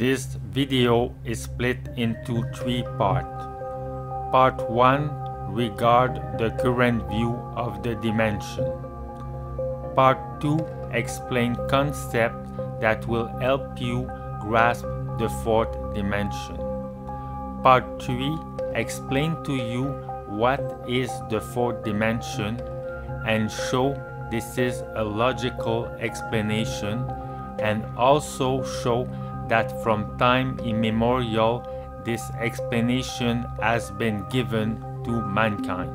This video is split into three parts. Part 1 regard the current view of the dimension. Part 2 explain concepts that will help you grasp the fourth dimension. Part 3 explain to you what is the fourth dimension and show this is a logical explanation and also show that from time immemorial this explanation has been given to mankind.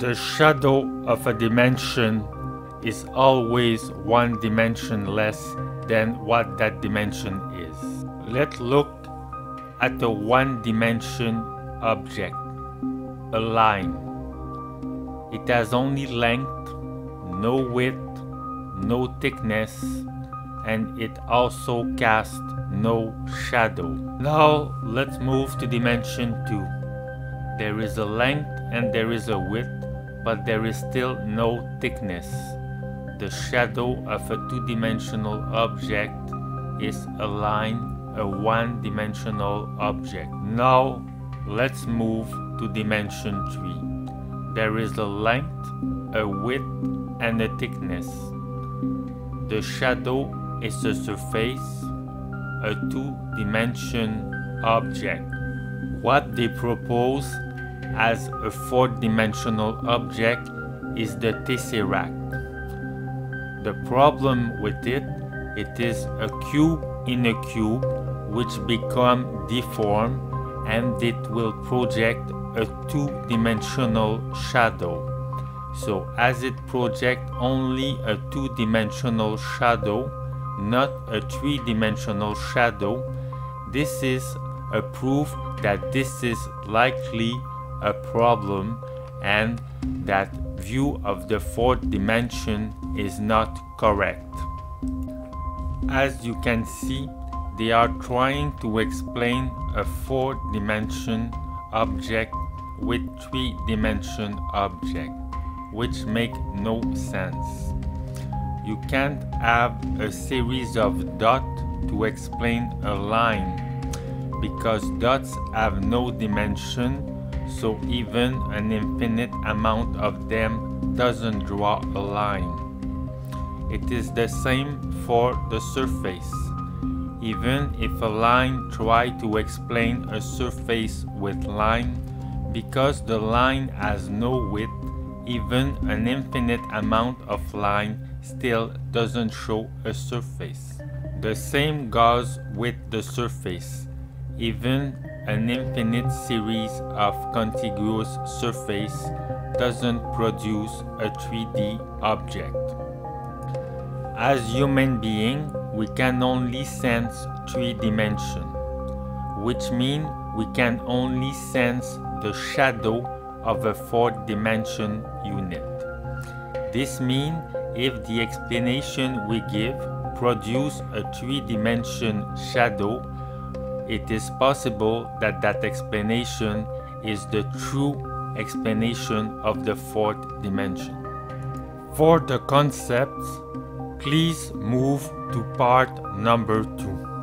The shadow of a dimension is always one dimension less than what that dimension is. Let's look at a one dimension object, a line. It has only length, no width, no thickness, and it also casts no shadow. Now let's move to dimension 2. There is a length and there is a width, but there is still no thickness. The shadow of a two-dimensional object is a line, a one-dimensional object. Now let's move to dimension 3. There is a length, a width, and a thickness. The shadow is a surface, a two-dimension object. What they propose as a four-dimensional object is the tesseract. The problem with it, it is a cube in a cube which become deformed and it will project a two-dimensional shadow. So as it projects only a two-dimensional shadow, not a three-dimensional shadow, this is a proof that this is likely a problem and that view of the fourth dimension is not correct. As you can see, they are trying to explain a four dimension object with three dimension object, which make no sense. You can't have a series of dots to explain a line because dots have no dimension so even an infinite amount of them doesn't draw a line. It is the same for the surface. Even if a line try to explain a surface with line, because the line has no width, even an infinite amount of line still doesn't show a surface. The same goes with the surface. Even an infinite series of contiguous surface doesn't produce a 3D object. As human being, we can only sense three dimension, which means we can only sense the shadow of a fourth dimension unit. This means if the explanation we give produce a three-dimension shadow, it is possible that that explanation is the true explanation of the fourth dimension. For the concepts, please move to part number 2.